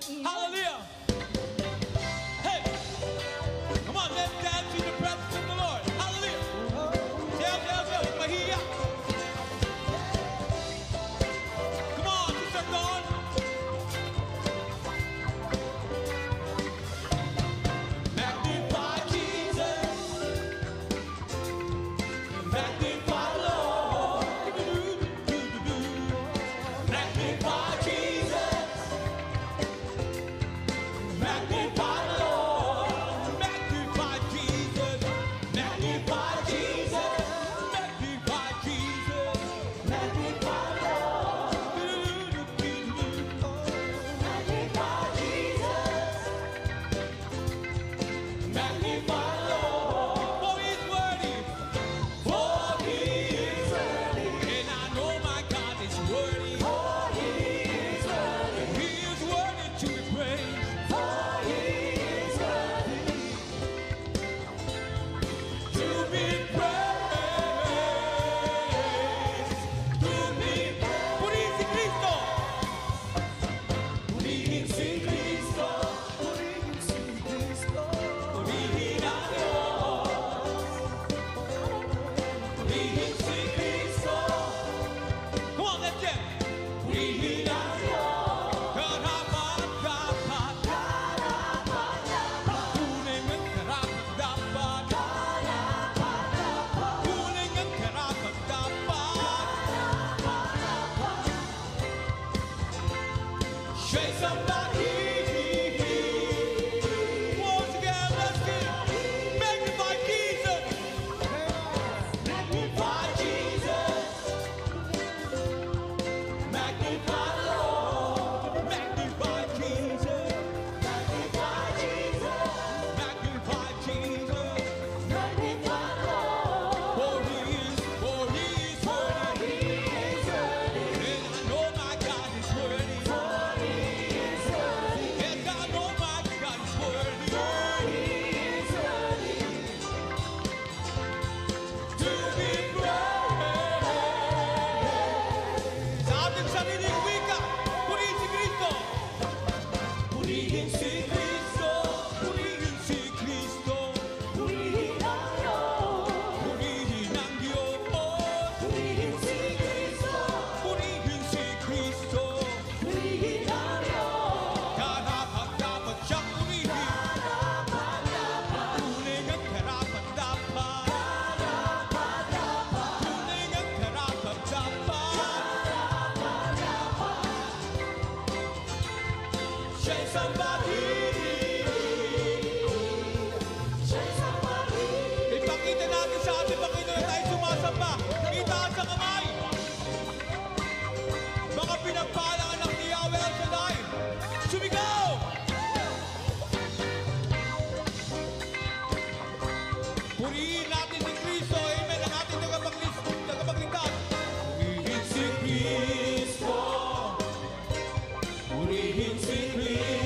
Jesus. Hallelujah. Chase somebody. Purihin natin si Kristo. Amen. Ang ating tagapagligtas. Purihin si Kristo. Purihin si Kristo.